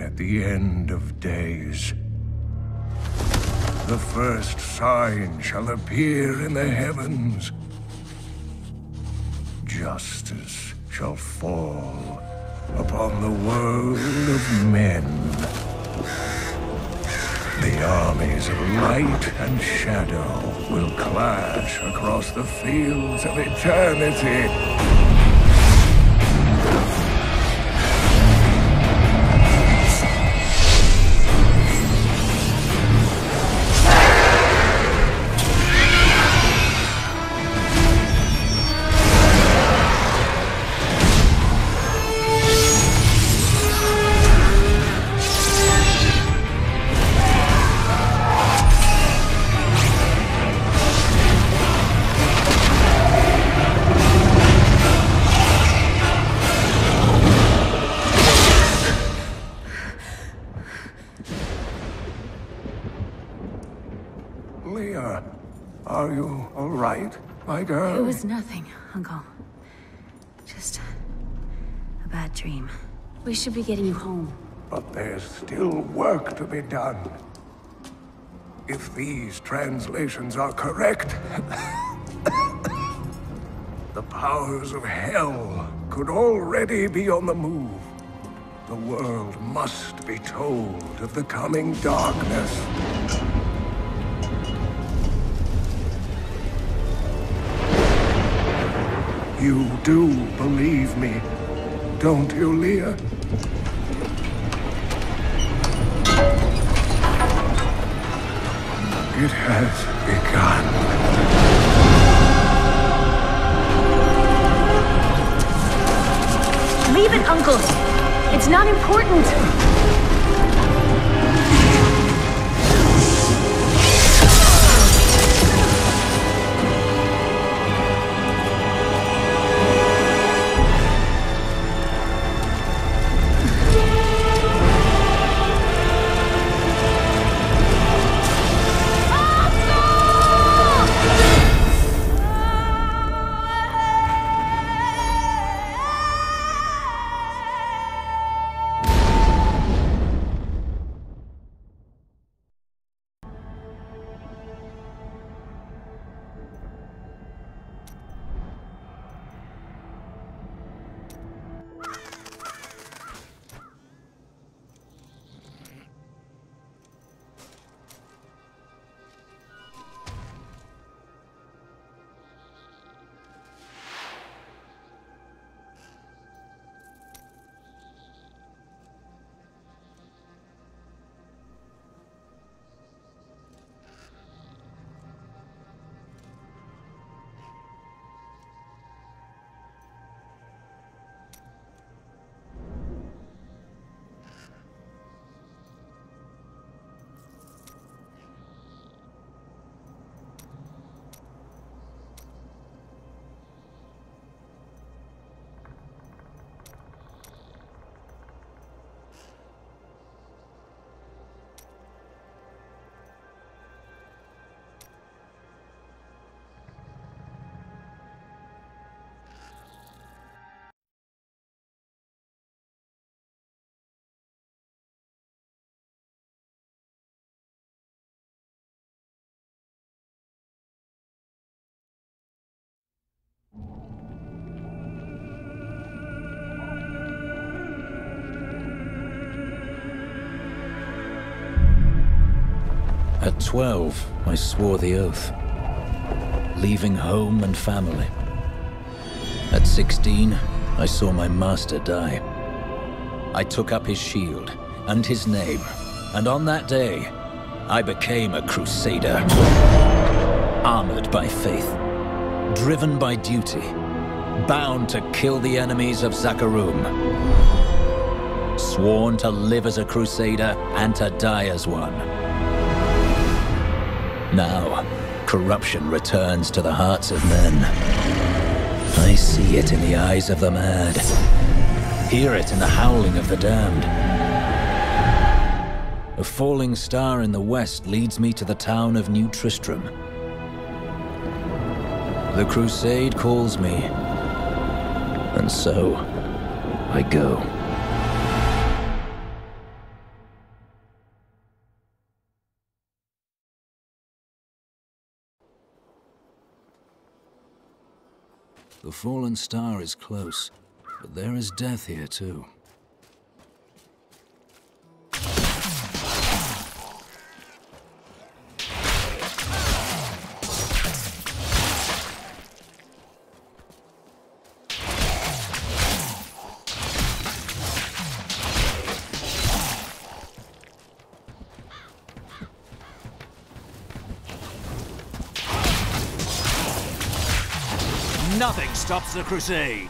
At the end of days, the first sign shall appear in the heavens. Justice shall fall upon the world of men. The armies of light and shadow will clash across the fields of eternity. Just a bad dream. We should be getting you home. But there's still work to be done. If these translations are correct, the powers of hell could already be on the move. The world must be told of the coming darkness. You do believe me, don't you, Leah? It has begun. Leave it, Uncle! It's not important! At 12, I swore the oath, leaving home and family. At 16, I saw my master die. I took up his shield and his name, and on that day, I became a crusader. Armored by faith, driven by duty, bound to kill the enemies of Zakarum. Sworn to live as a crusader and to die as one. Now, corruption returns to the hearts of men. I see it in the eyes of the mad. Hear it in the howling of the damned. A falling star in the west leads me to the town of New Tristram. The crusade calls me. And so, I go. The fallen star is close, but there is death here too. Crusade.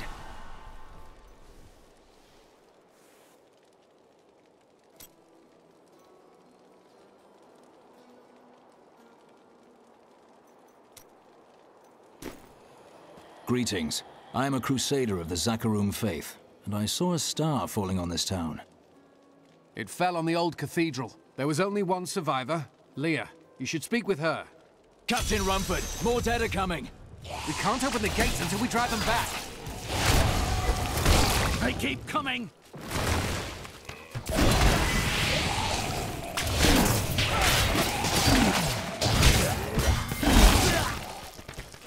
Greetings. I am a crusader of the Zakarum faith, and I saw a star falling on this town. It fell on the old cathedral. There was only one survivor, Leah. You should speak with her. Captain Rumford, more dead are coming. We can't open the gates until we drive them back. They keep coming!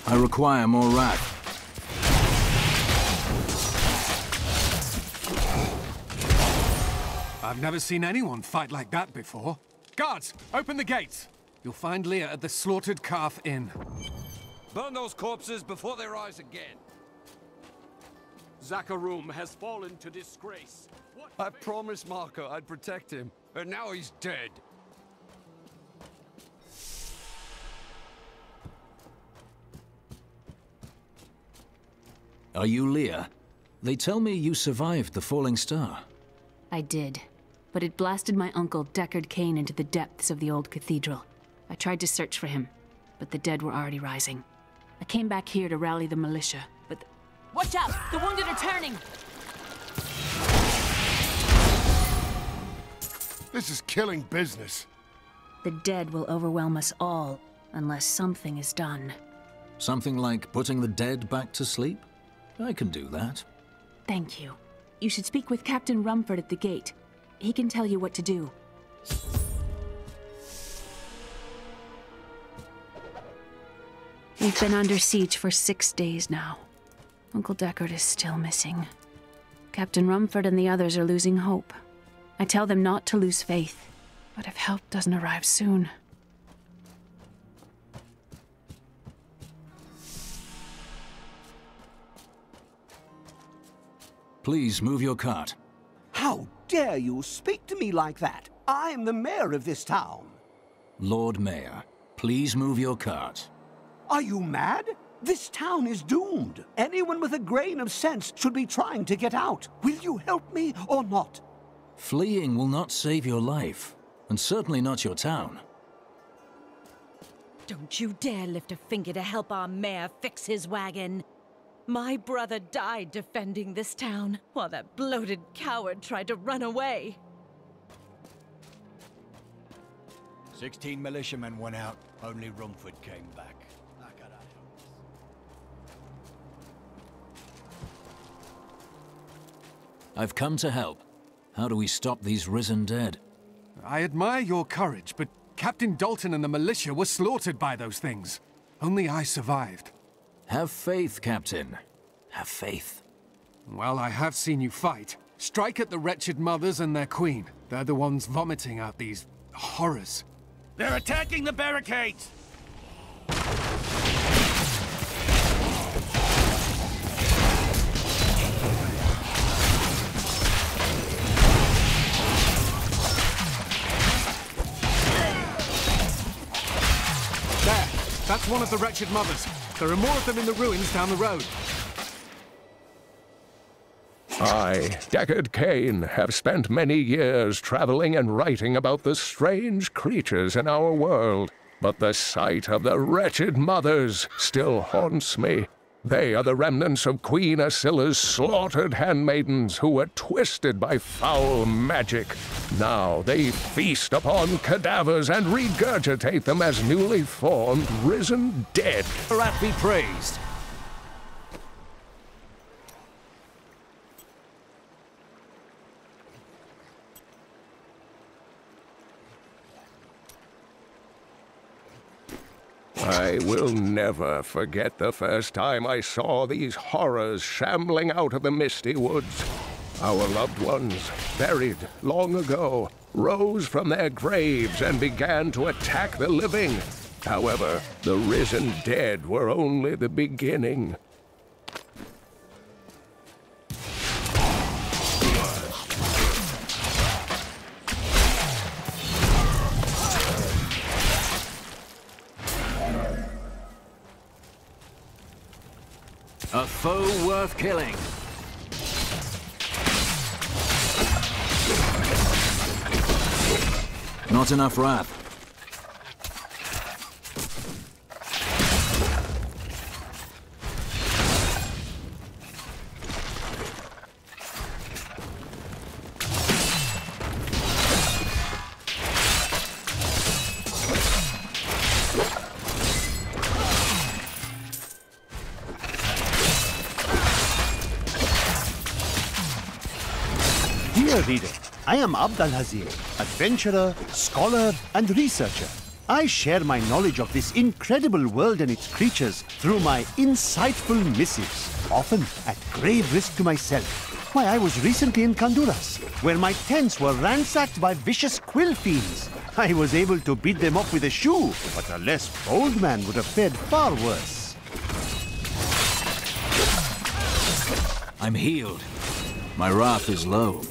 I require more wrath. I've never seen anyone fight like that before. Guards, open the gates. You'll find Leah at the Slaughtered Calf Inn. Burn those corpses before they rise again. Zakarum has fallen to disgrace. What I promised Marco I'd protect him, and now he's dead. Are you Leah? They tell me you survived the falling star. I did. But it blasted my uncle, Deckard Cain, into the depths of the old cathedral. I tried to search for him, but the dead were already rising. I came back here to rally the militia, but... th- Watch out! The wounded are turning! This is killing business. The dead will overwhelm us all, unless something is done. Something like putting the dead back to sleep? I can do that. Thank you. You should speak with Captain Rumford at the gate. He can tell you what to do. We've been under siege for six days now. Uncle Deckard is still missing. Captain Rumford and the others are losing hope. I tell them not to lose faith, but if help doesn't arrive soon, Please move your cart. How dare you speak to me like that? I am the mayor of this town. Lord Mayor, please move your cart. Are you mad? This town is doomed. Anyone with a grain of sense should be trying to get out. Will you help me or not? Fleeing will not save your life, and certainly not your town. Don't you dare lift a finger to help our mayor fix his wagon. My brother died defending this town, while that bloated coward tried to run away. Sixteen militiamen went out, only Rumford came back. I've come to help. How do we stop these risen dead? I admire your courage, but Captain Daltyn and the militia were slaughtered by those things. Only I survived. Have faith, Captain. Have faith. Well, I have seen you fight. Strike at the wretched mothers and their queen. They're the ones vomiting out these horrors. They're attacking the barricades! That's one of the wretched mothers. There are more of them in the ruins down the road. I, Deckard Cain, have spent many years traveling and writing about the strange creatures in our world. But the sight of the wretched mothers still haunts me. They are the remnants of Queen Asylla's slaughtered handmaidens who were twisted by foul magic. Now they feast upon cadavers and regurgitate them as newly formed, risen dead. Rat be praised. I will never forget the first time I saw these horrors shambling out of the misty woods. Our loved ones, buried long ago, rose from their graves and began to attack the living. However, the risen dead were only the beginning. Not enough wrath. I am Abd al-Hazir, adventurer, scholar, and researcher. I share my knowledge of this incredible world and its creatures through my insightful missives, often at grave risk to myself. Why, I was recently in Khanduras, where my tents were ransacked by vicious quill fiends. I was able to beat them off with a shoe, but a less bold man would have fared far worse. I'm healed. My wrath is low.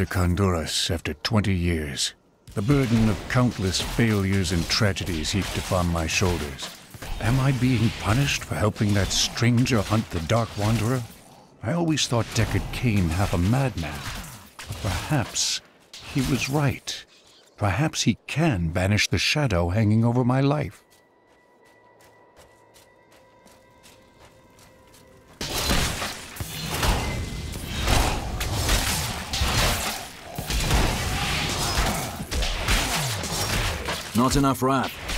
To Khanduras after 20 years. The burden of countless failures and tragedies heaped upon my shoulders. Am I being punished for helping that stranger hunt the Dark Wanderer? I always thought Deckard Cain half a madman. But perhaps he was right. Perhaps he can banish the shadow hanging over my life. Not enough wrath.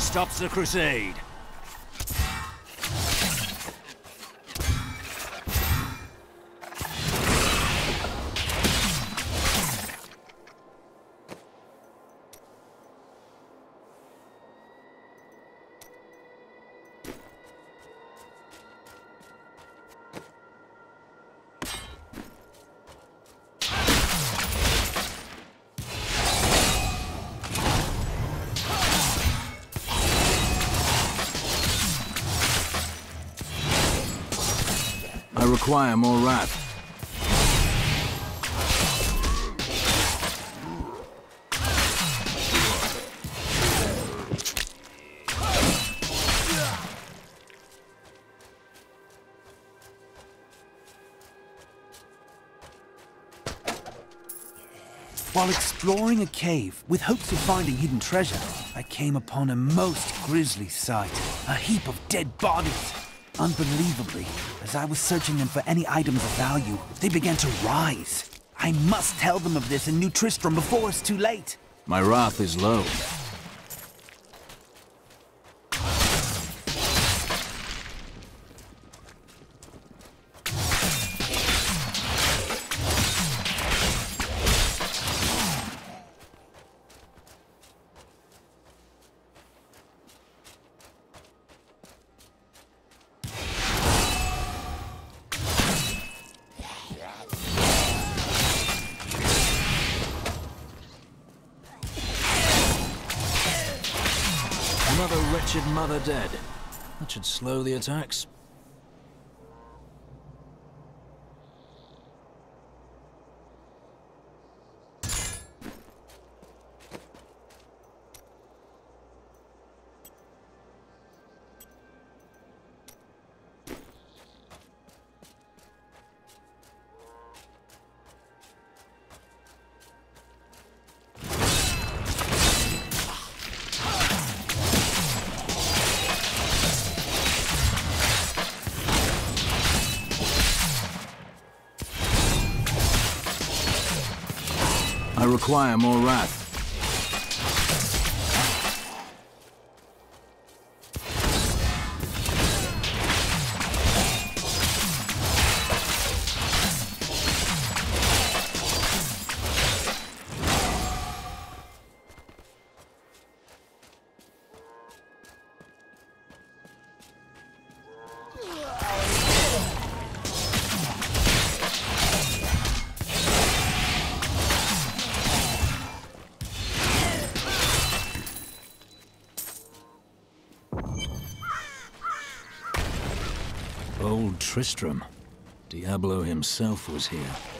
Stops the crusade. Require more wrath. While exploring a cave with hopes of finding hidden treasure, I came upon a most grisly sight. A heap of dead bodies. Unbelievably, as I was searching them for any items of value, they began to rise. I must tell them of this in New Tristram before it's too late. My wrath is low. Dead. That should slow the attacks. I require more wrath. Tristram. Diablo himself was here.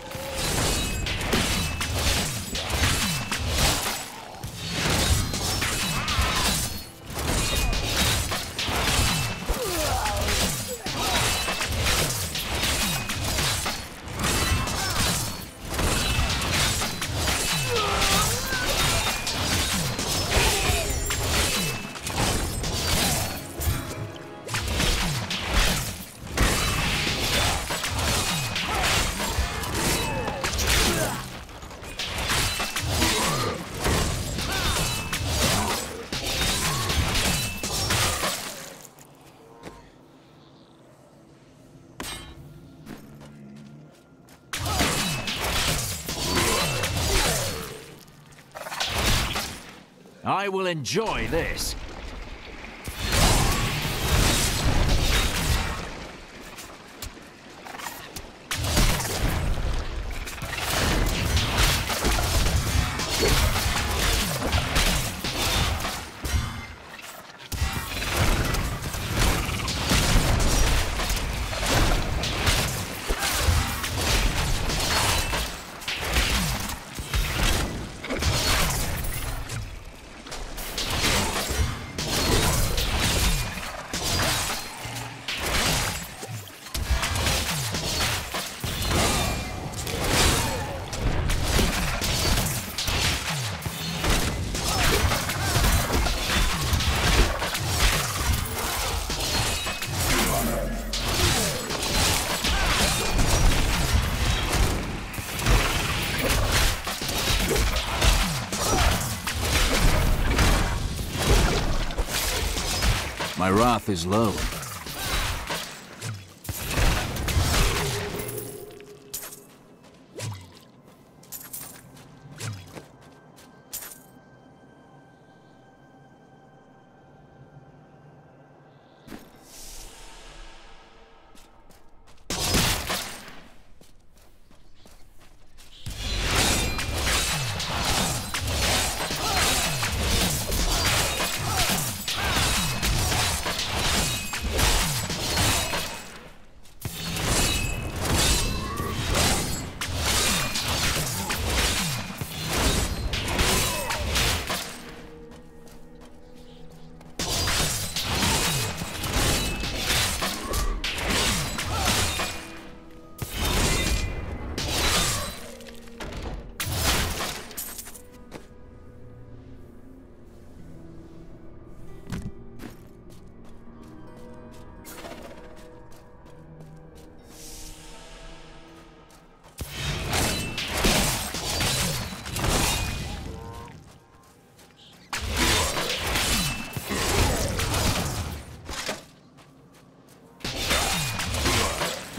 Enjoy this. My wrath is low.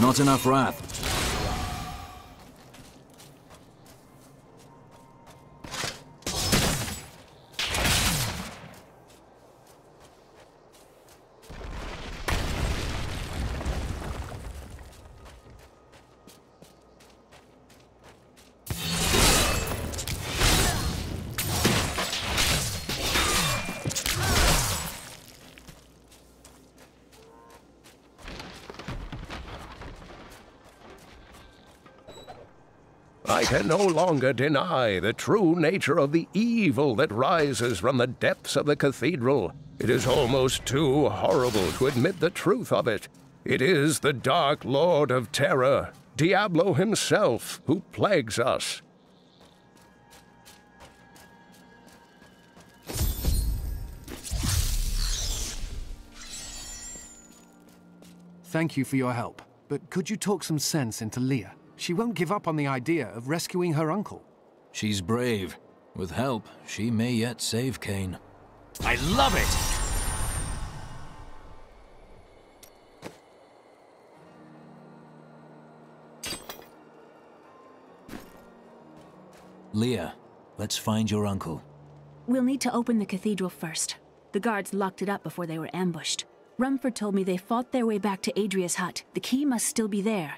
Not enough wrath. Can no longer deny the true nature of the evil that rises from the depths of the cathedral. It is almost too horrible to admit the truth of it. It is the Dark Lord of Terror, Diablo himself, who plagues us. Thank you for your help, but could you talk some sense into Leah? She won't give up on the idea of rescuing her uncle. She's brave. With help, she may yet save Cain. I love it! Leah, let's find your uncle. We'll need to open the cathedral first. The guards locked it up before they were ambushed. Rumford told me they fought their way back to Adria's hut. The key must still be there.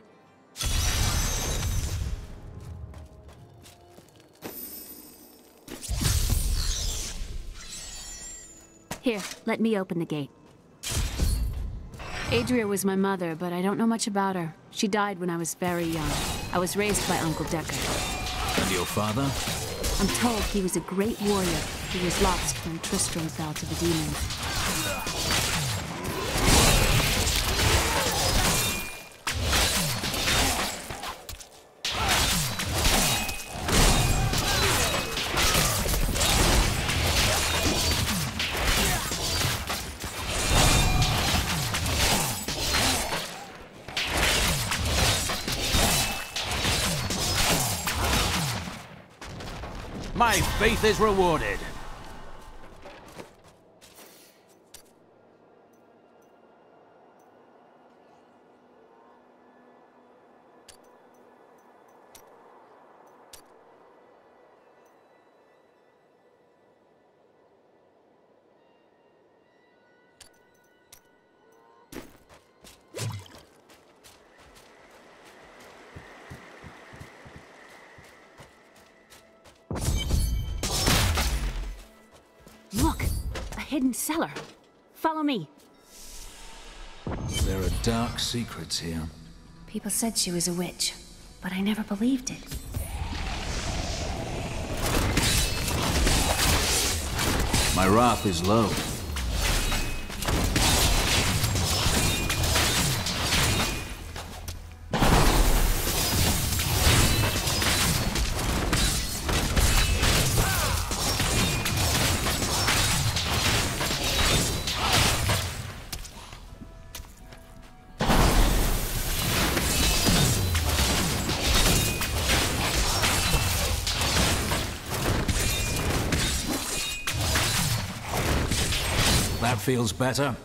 Here, let me open the gate. Adria was my mother, but I don't know much about her. She died when I was very young. I was raised by Uncle Deckard. And your father? I'm told he was a great warrior who was lost when Tristram fell to the demons. Faith is rewarded. Cellar. Follow me. There are dark secrets here. People said she was a witch, but I never believed it. My wrath is low. Feels better.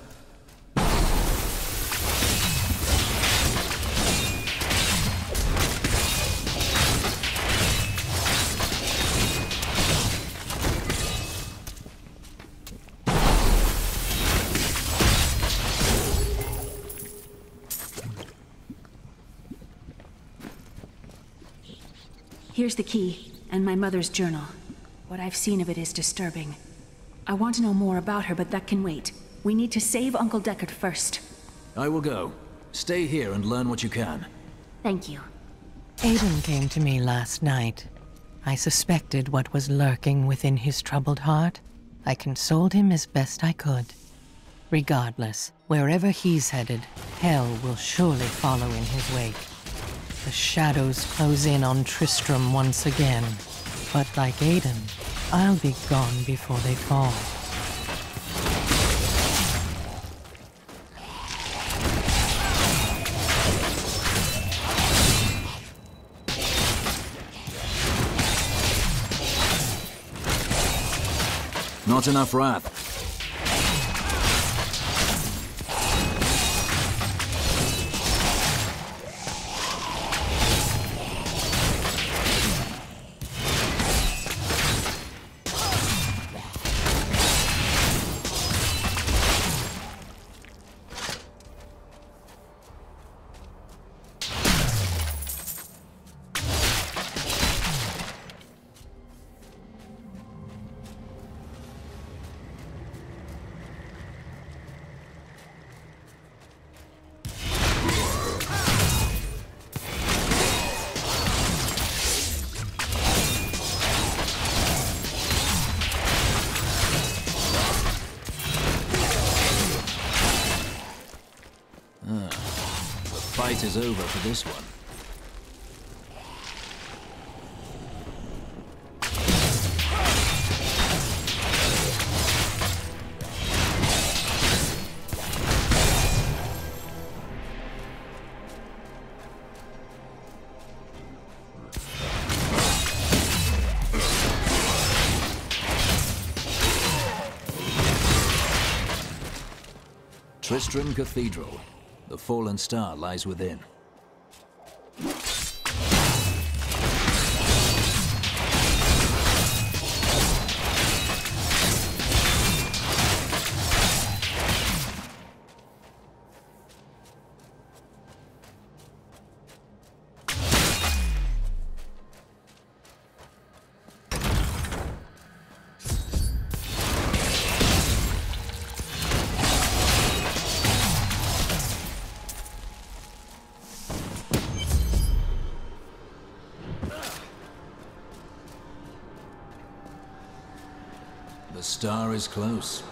Here's the key, and my mother's journal. What I've seen of it is disturbing. I want to know more about her, but that can wait. We need to save Uncle Deckard first. I will go. Stay here and learn what you can. Thank you. Aidan came to me last night. I suspected what was lurking within his troubled heart. I consoled him as best I could. Regardless, wherever he's headed, hell will surely follow in his wake. The shadows close in on Tristram once again. But like Aidan, I'll be gone before they fall. Not enough wrath. Is over for this one. Tristram Cathedral. Fallen star lies within. Star is close.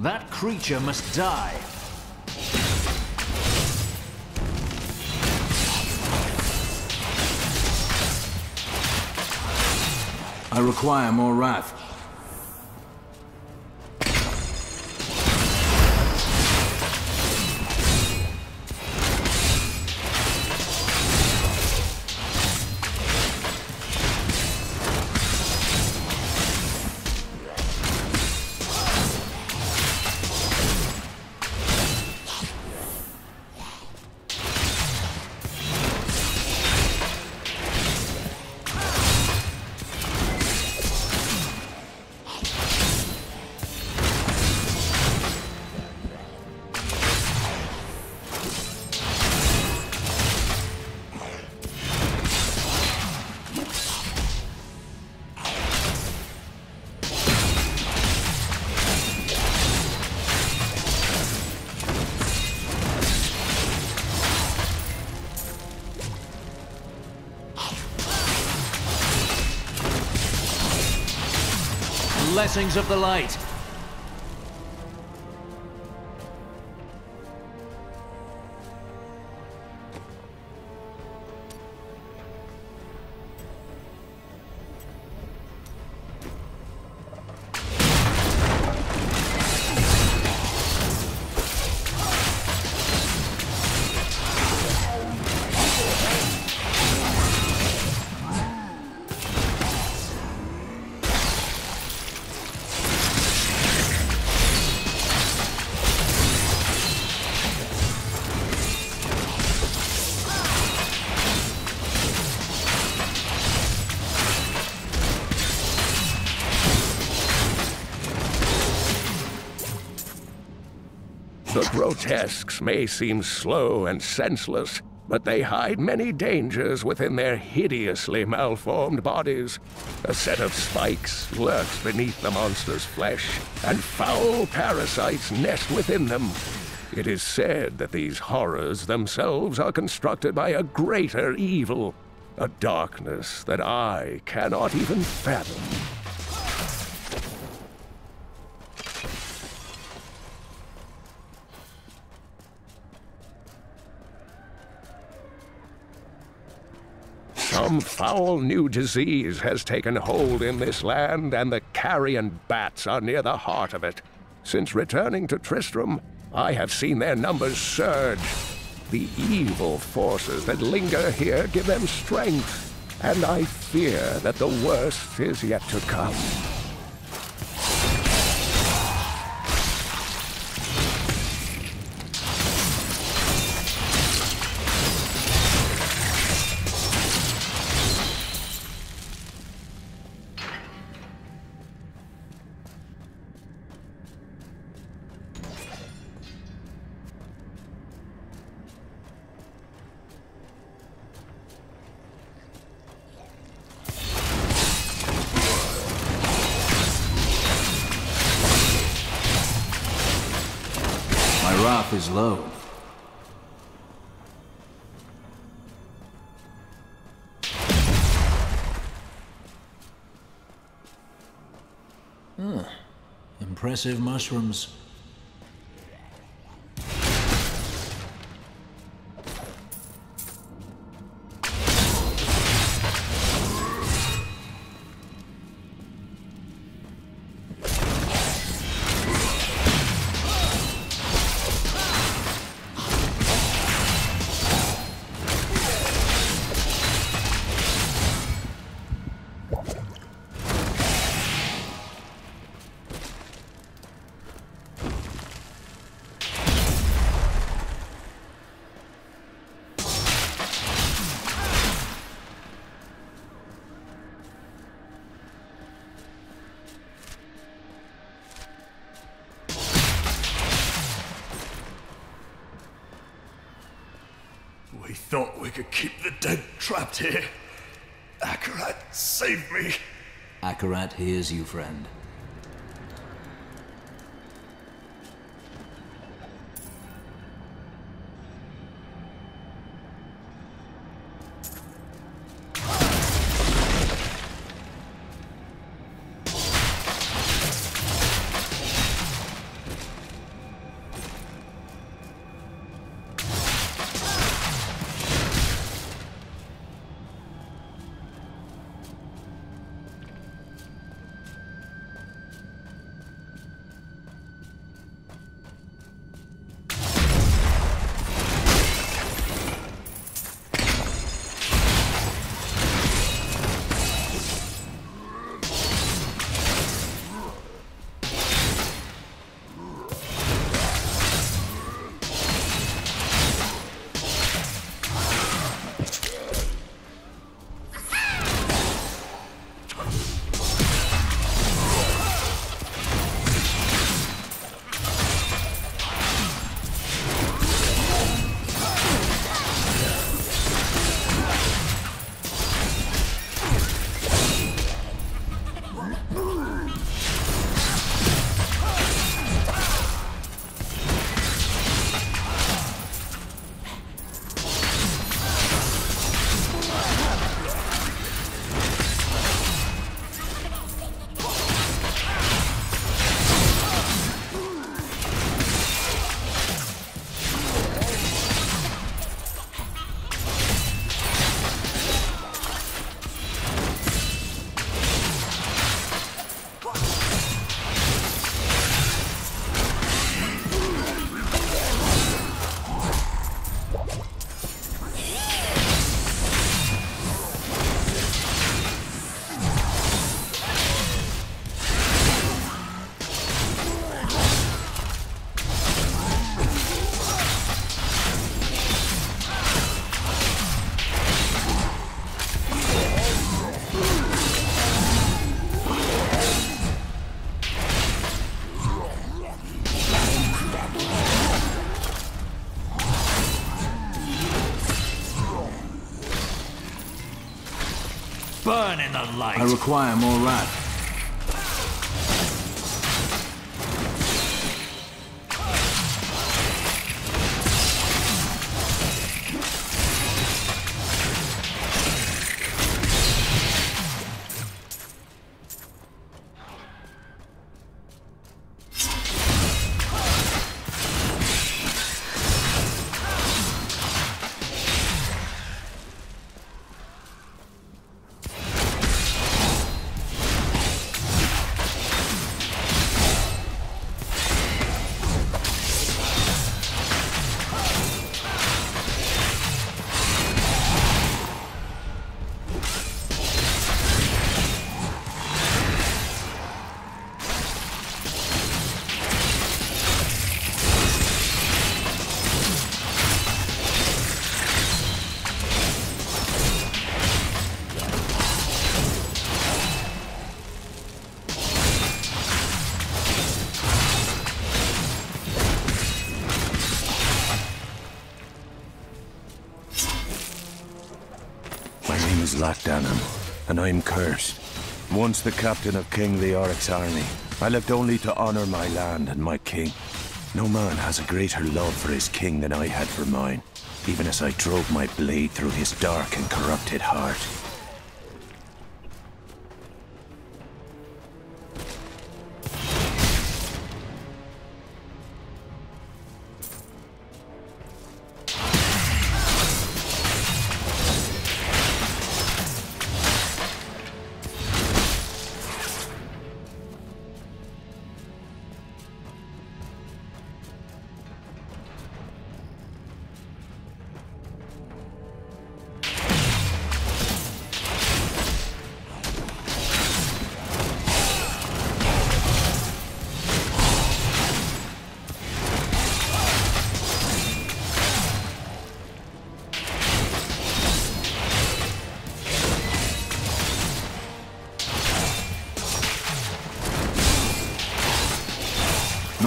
That creature must die. I require more wrath. Blessings of the light. Grotesques may seem slow and senseless, but they hide many dangers within their hideously malformed bodies. A set of spikes lurks beneath the monster's flesh, and foul parasites nest within them. It is said that these horrors themselves are constructed by a greater evil, a darkness that I cannot even fathom. Some foul new disease has taken hold in this land, and the carrion bats are near the heart of it. Since returning to Tristram, I have seen their numbers surge. The evil forces that linger here give them strength, and I fear that the worst is yet to come. Impressive mushrooms. Thought we could keep the dead trapped here. Akarat, save me. Akarat hears you, friend. I require more wrath. Name is and I'm cursed. Once the captain of King Leoric's army, I lived only to honor my land and my king. No man has a greater love for his king than I had for mine, even as I drove my blade through his dark and corrupted heart.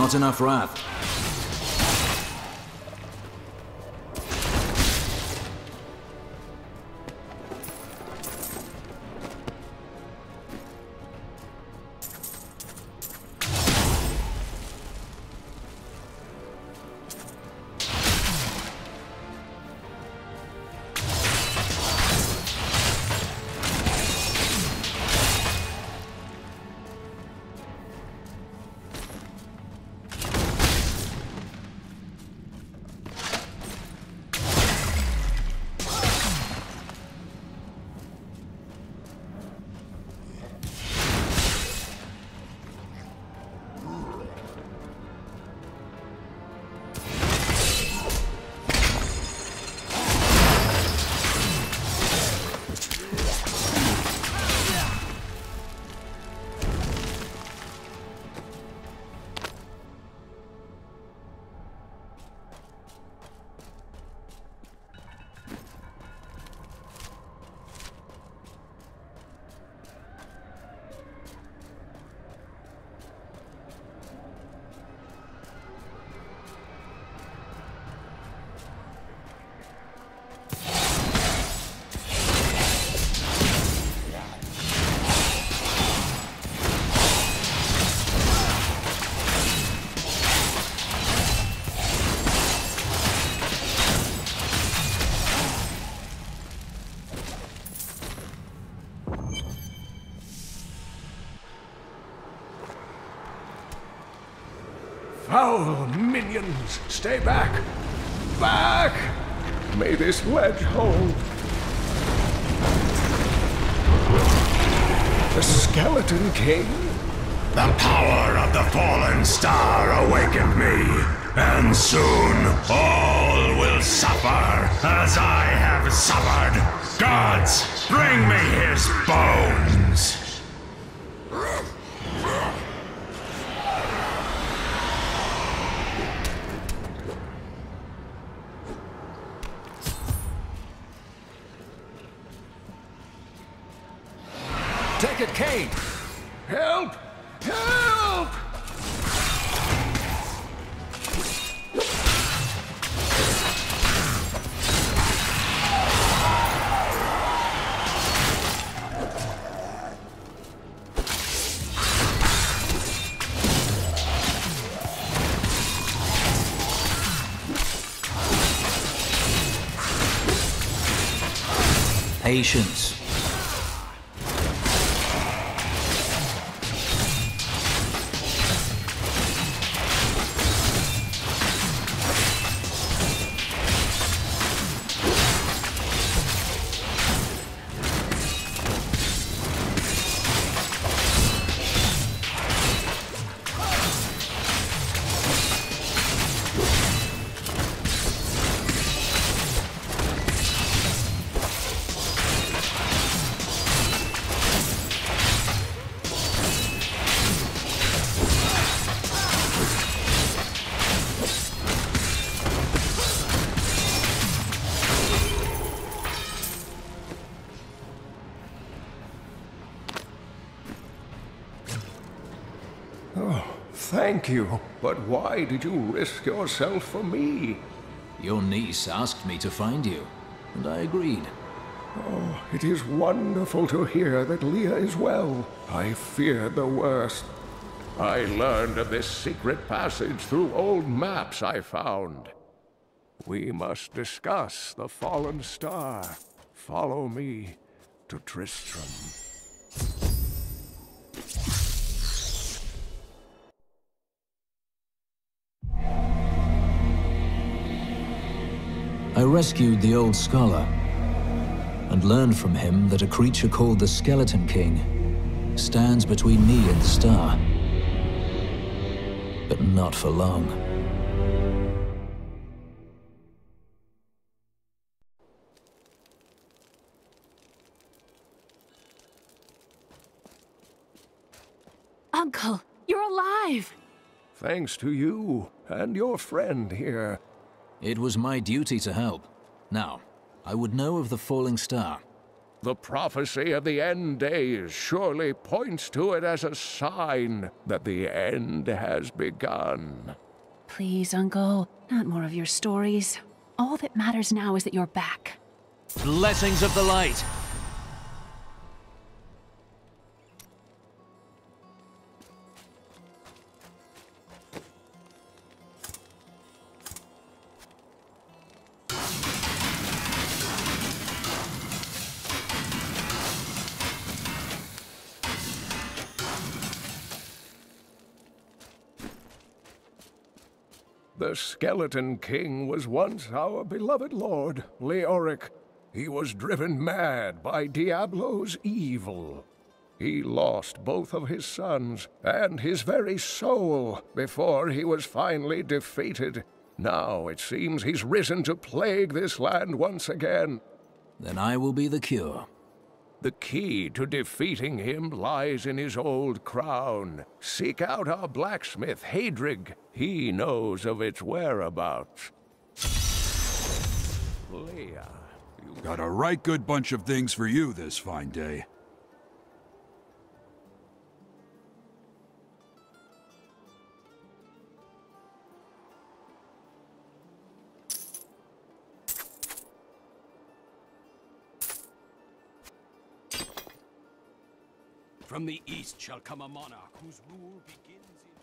Not enough wrath. Minions! Stay back! Back! May this ledge hold. The Skeleton King? The power of the fallen star awakened me, and soon all will suffer as I have suffered. Gods, bring me his bones! Patience. You. But why did you risk yourself for me? Your niece asked me to find you, and I agreed. Oh, it is wonderful to hear that Leah is well. I feared the worst. I learned of this secret passage through old maps I found. We must discuss the fallen star. Follow me to Tristram. I rescued the old scholar and learned from him that a creature called the Skeleton King stands between me and the star. But not for long. Uncle, you're alive! Thanks to you and your friend here. It was my duty to help. Now, I would know of the falling star. The prophecy of the end days surely points to it as a sign that the end has begun. Please, Uncle, not more of your stories. All that matters now is that you're back. Blessings of the light! The Skeleton King was once our beloved lord, Leoric. He was driven mad by Diablo's evil. He lost both of his sons and his very soul before he was finally defeated. Now it seems he's risen to plague this land once again. Then I will be the cure. The key to defeating him lies in his old crown. Seek out our blacksmith, Haedrig. He knows of its whereabouts. Leah, you... Got a right good bunch of things for you this fine day. From the east shall come a monarch whose rule begins in...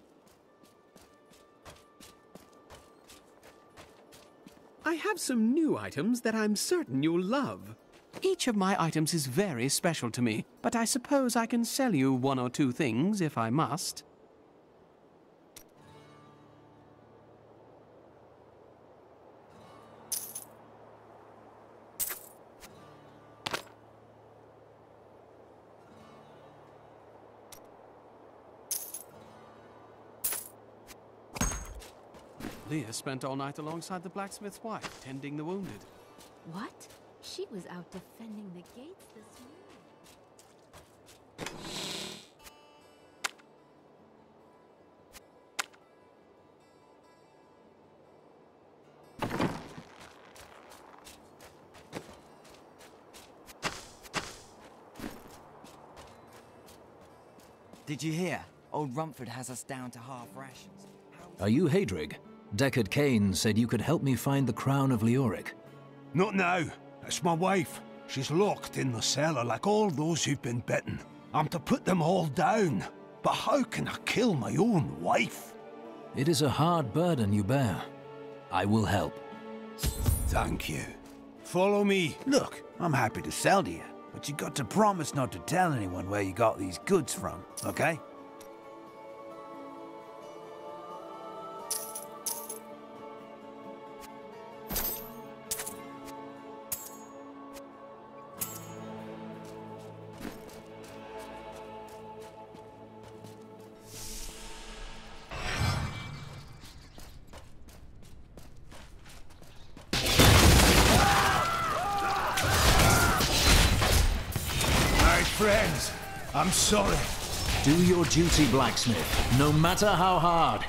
I have some new items that I'm certain you'll love. Each of my items is very special to me, but I suppose I can sell you one or two things if I must. Spent all night alongside the blacksmith's wife, tending the wounded. What? She was out defending the gates this morning. Did you hear? Old Rumford has us down to half rations. Are you Haedrig? Deckard Cain said you could help me find the crown of Leoric. Not now. It's my wife. She's locked in the cellar like all those who've been bitten. I'm to put them all down. But how can I kill my own wife? It is a hard burden you bear. I will help. Thank you. Follow me. Look, I'm happy to sell to you, but you got to promise not to tell anyone where you got these goods from, okay? Duty, blacksmith, no matter how hard.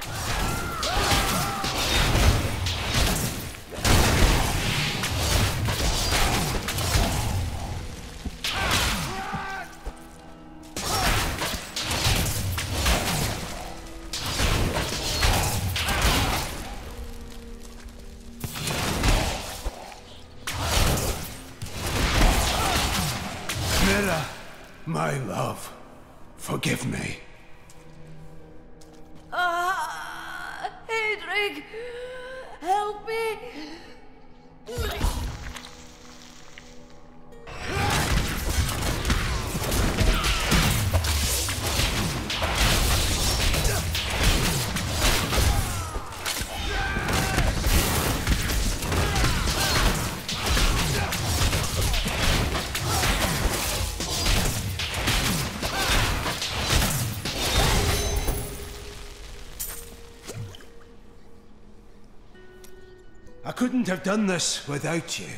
Couldn't have done this without you.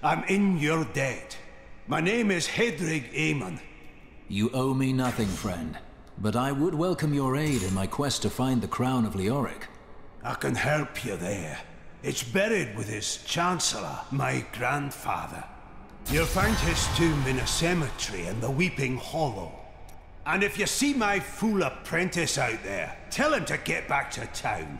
I'm in your debt. My name is Haedrig Eamon. You owe me nothing, friend. But I would welcome your aid in my quest to find the crown of Leoric. I can help you there. It's buried with his Chancellor, my grandfather. You'll find his tomb in a cemetery in the Weeping Hollow. And if you see my fool apprentice out there, tell him to get back to town.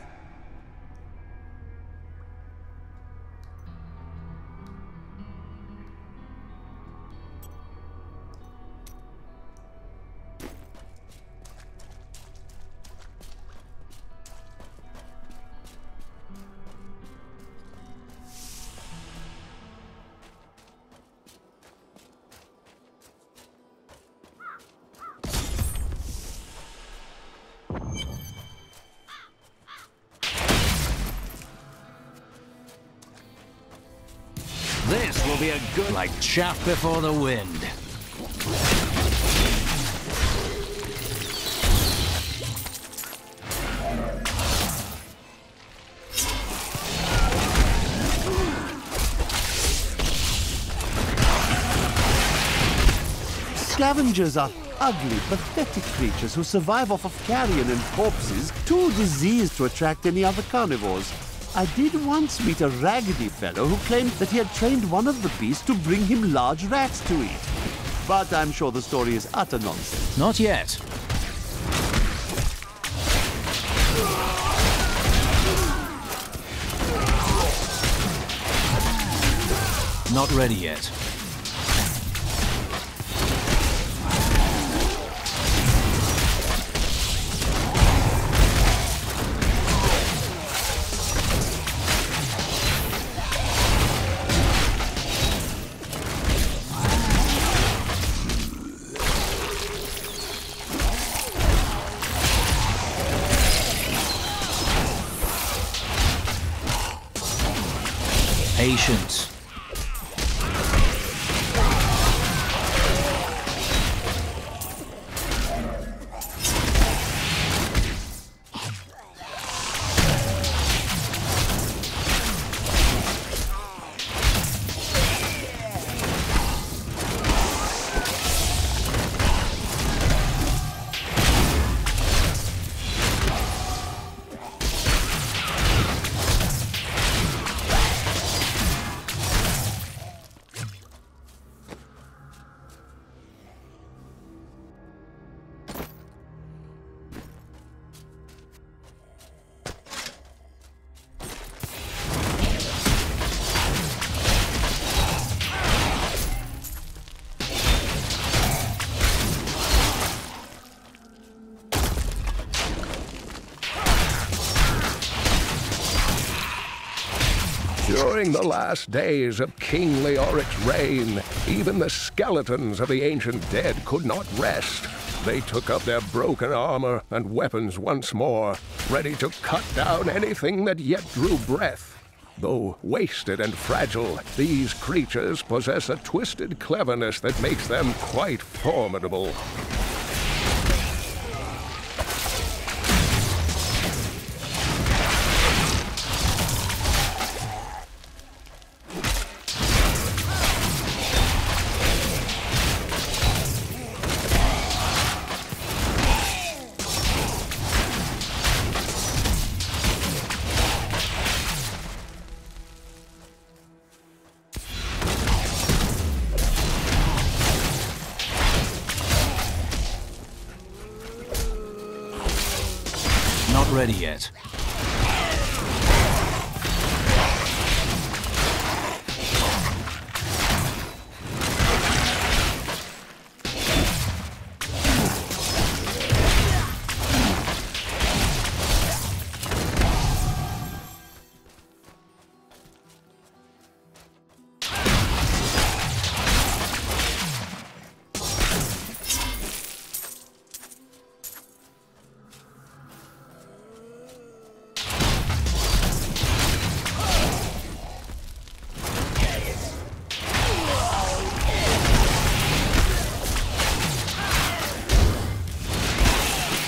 Chaff before the wind. Scavengers are ugly, pathetic creatures who survive off of carrion and corpses, too diseased to attract any other carnivores. I did once meet a raggedy fellow who claimed that he had trained one of the beasts to bring him large rats to eat. But I'm sure the story is utter nonsense. Not yet. Not ready yet. During the last days of King Leoric's reign, even the skeletons of the ancient dead could not rest. They took up their broken armor and weapons once more, ready to cut down anything that yet drew breath. Though wasted and fragile, these creatures possess a twisted cleverness that makes them quite formidable.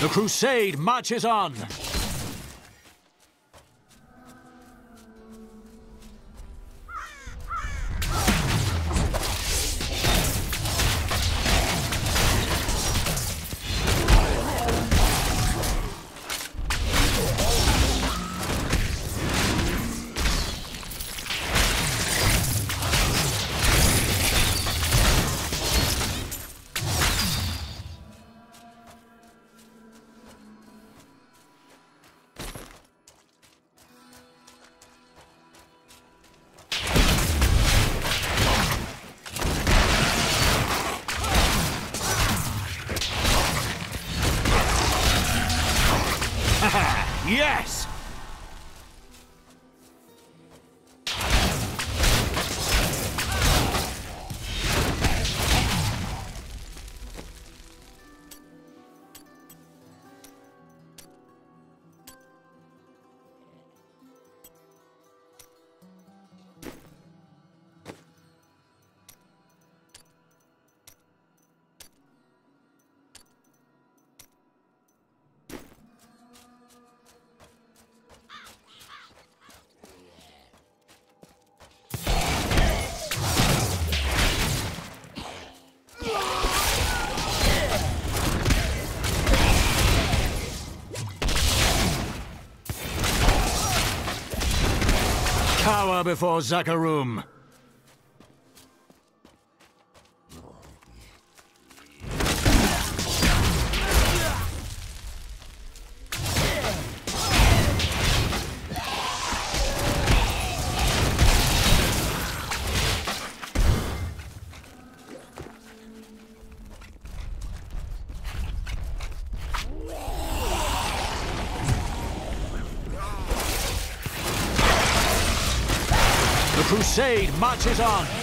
The crusade marches on! Before Zakarum. Crusade marches on.